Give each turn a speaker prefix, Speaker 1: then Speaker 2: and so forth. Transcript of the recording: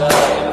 Speaker 1: Yeah.